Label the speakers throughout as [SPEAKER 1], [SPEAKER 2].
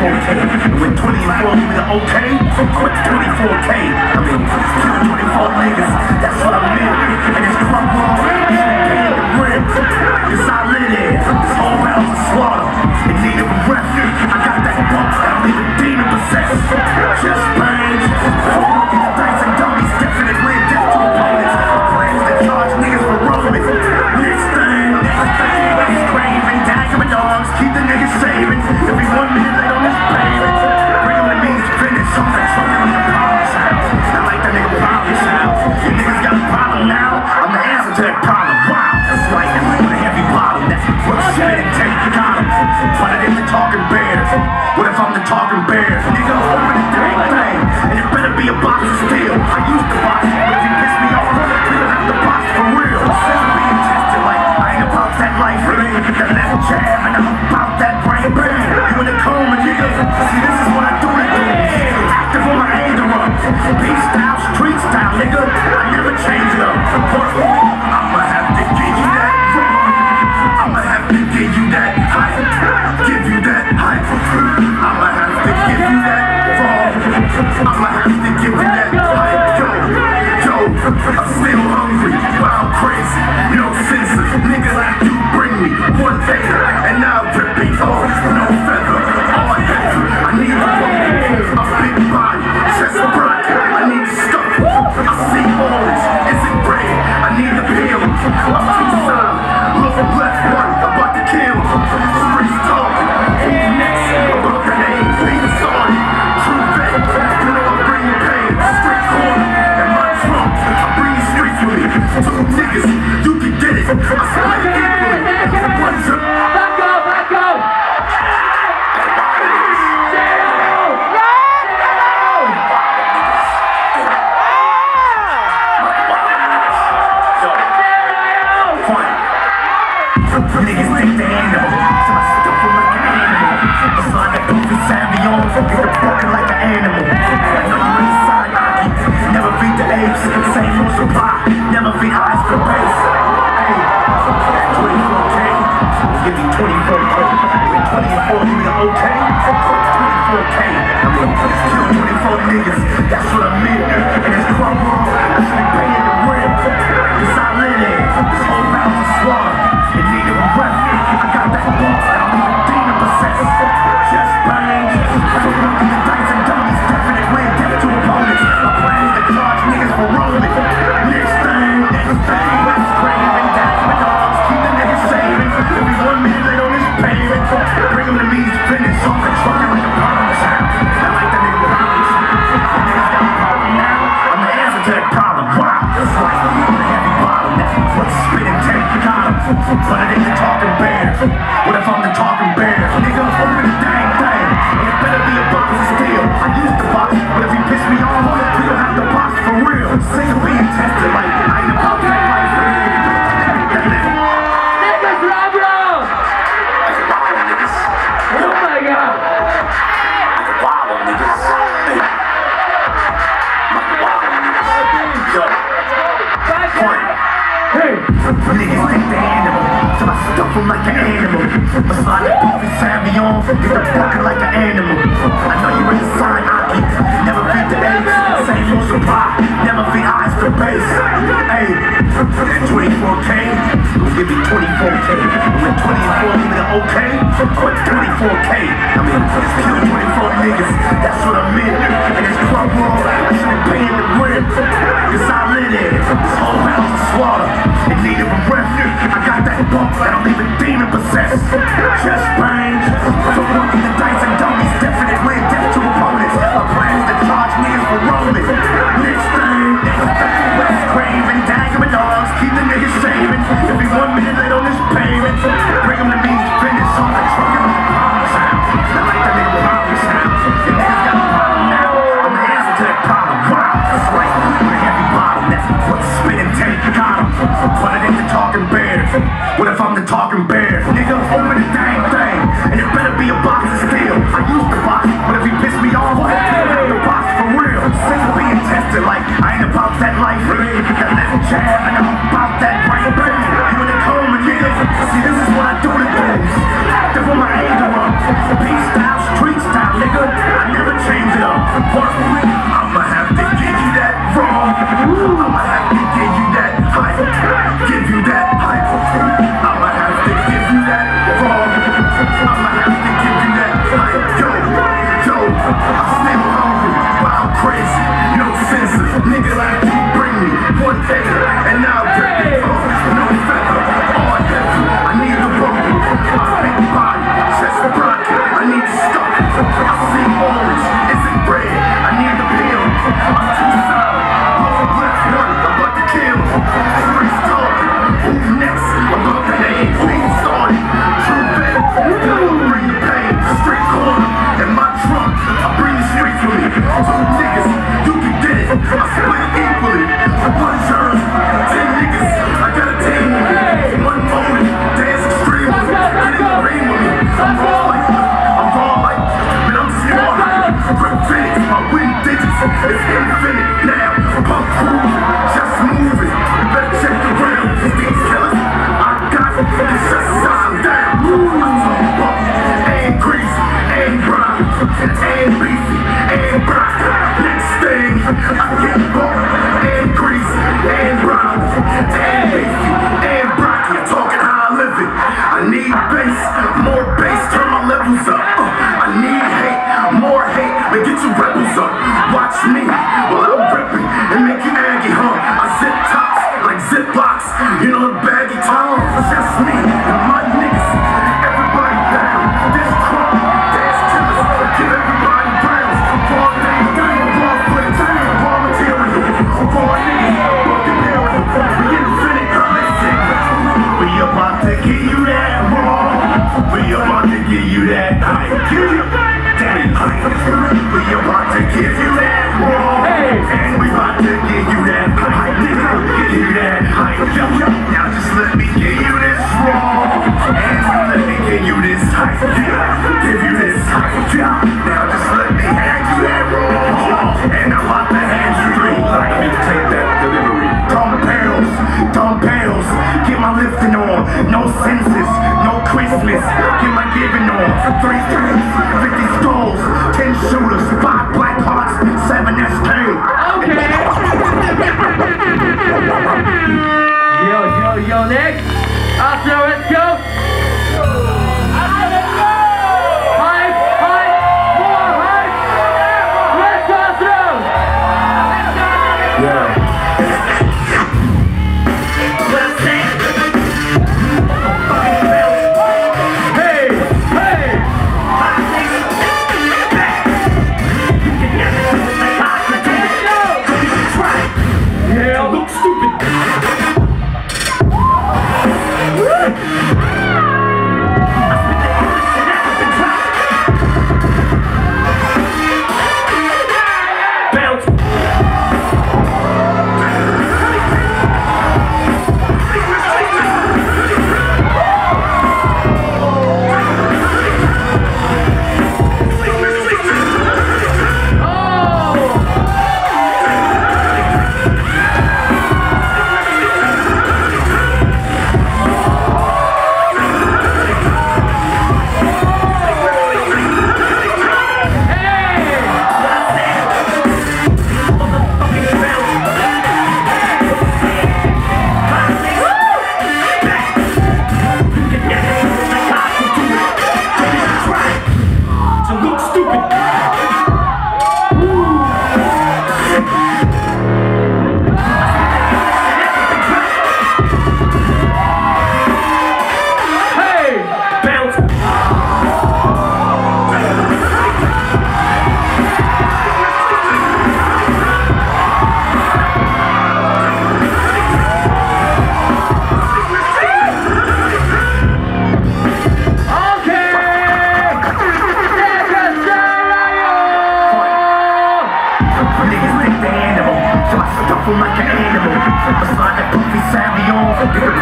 [SPEAKER 1] 4K. With 20 will we're okay from quick 24K. I mean, 24 niggas, that's what I mean. And it's club wall, it's red, it's solidity, it's all rounds of slaughter. I'ma have Thank you. 24 niggas, that's what I mean. sick of being tested like Hey, 24K, give me 24K. With 24 even okay, quit 24K. I mean, kill 24 niggas, that's what I'm. And it's club world, I should be in the rent. Cause I live in this whole house is slaughter. In need of a breath. I got that bump that I'm even demon possessed. Chest pain, so walking the dice and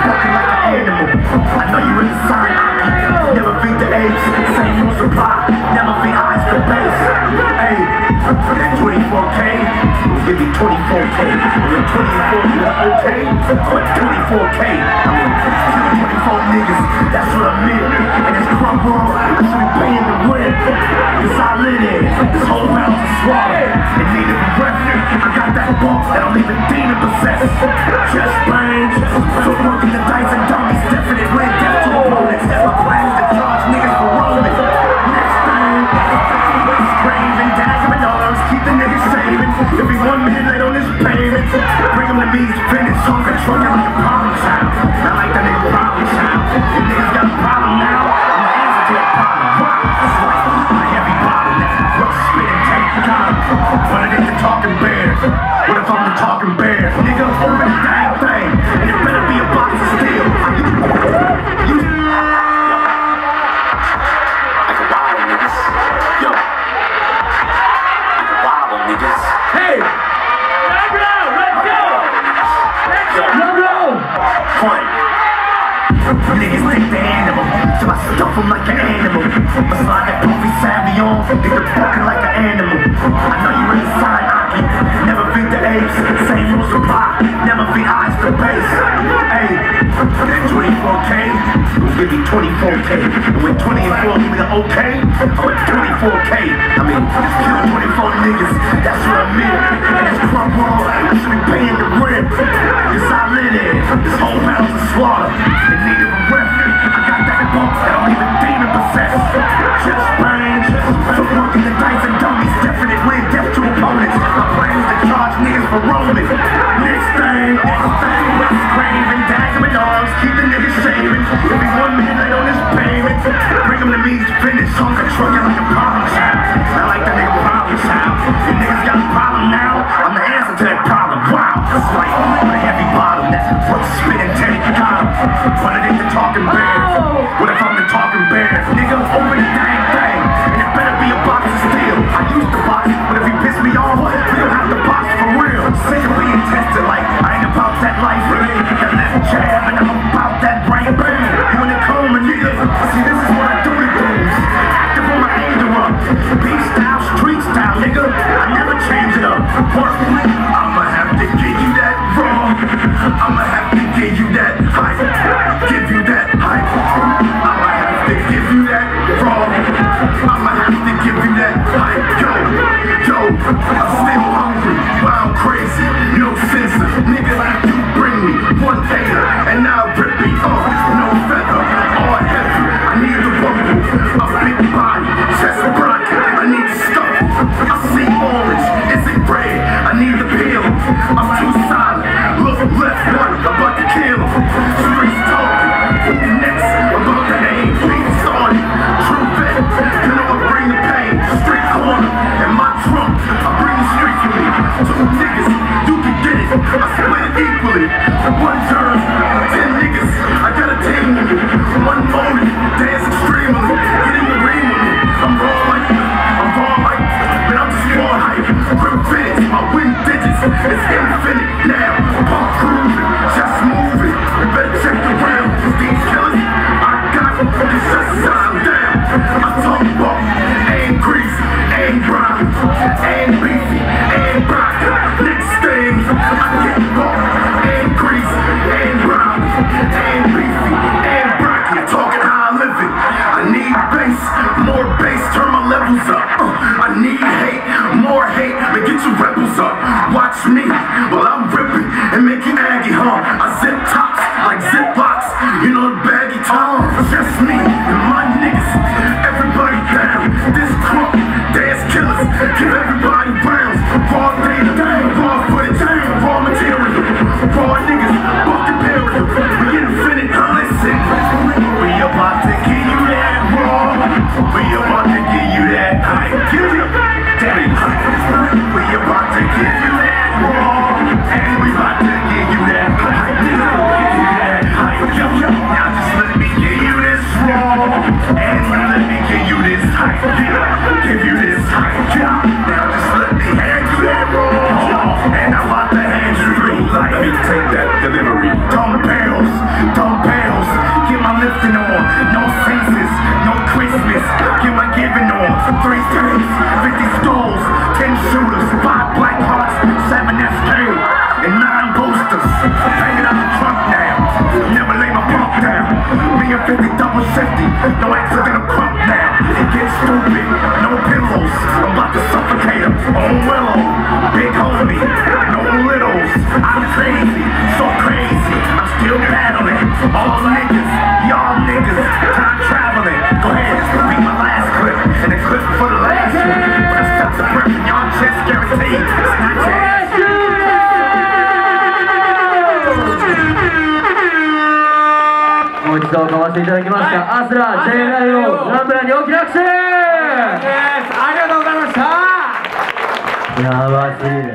[SPEAKER 1] Nothing like an animal. I know you're inside. Never feed the age Same for supply. Never feed eyes to base. Hey, 24k Give me 24k You're 24, you're okay? Quit 24K. 24 niggas That's what I mean. And it's crumb world. Should be paying the rent. Cause I live in This whole house is swallowed. It needed a refuge I got that bump That I'm even demon possessed. Just 24K. And with 24 you mean okay? I'm at 24K. I mean, kill 24 niggas, that's what I mean. It's crump all like should be paying the rent. Cause I live in this whole house is slaughter. In need of a refuge. I got that bump that don't even demon possess. Breeze, fitness, songs, I'm trucking like a problem child. I like that nigga problem child. If niggas got a problem now, I'm the answer to that problem. Wow, it's like with a heavy bottom that's what spitting Teddy Cottom. Running into talking bear? What if I'm the talking bear? Nigga, open the damn. The place about to suffocate him on Willow. Big homie, no littles. I'm crazy, so crazy. I'm still battling. All niggas, y'all niggas, time traveling. Go ahead, this will be my last clip. And a clip for the last one. When I stop the breath y'all chest, guaranteed. It's not chance. Thank you.
[SPEAKER 2] もう一度回していただきました、はい、アスラ J ライオンナンブラに大きな拍手 Thank.